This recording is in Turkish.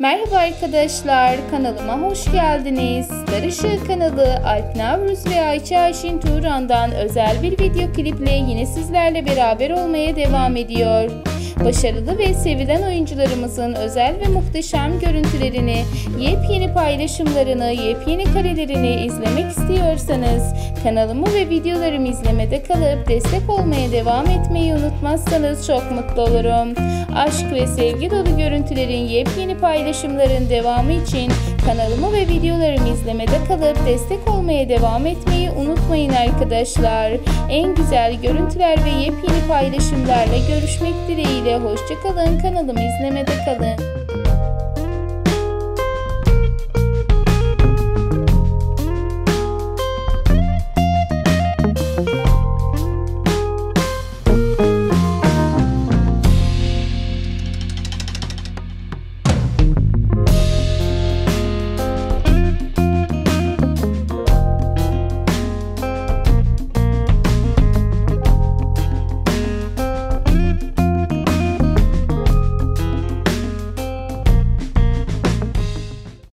Merhaba arkadaşlar, kanalıma hoş geldiniz. Darışık kanalı Alp Navruz ve Ayça Ayşin Turan'dan özel bir video kliple yine sizlerle beraber olmaya devam ediyor. Başarılı ve sevilen oyuncularımızın özel ve muhteşem görüntülerini, yepyeni paylaşımlarını, yepyeni karelerini izlemek istiyorsanız kanalımı ve videolarımı izlemede kalıp destek olmaya devam etmeyi unutmazsanız çok mutlu olurum. Aşk ve sevgi dolu görüntülerin yepyeni paylaşımların devamı için kanalımı ve videolarımı izlemede kalıp destek olmaya devam etmeyi unutmayın arkadaşlar. En güzel görüntüler ve yepyeni paylaşımlarla görüşmek dileğiyle hoşçakalın. Kanalımı izlemede kalın.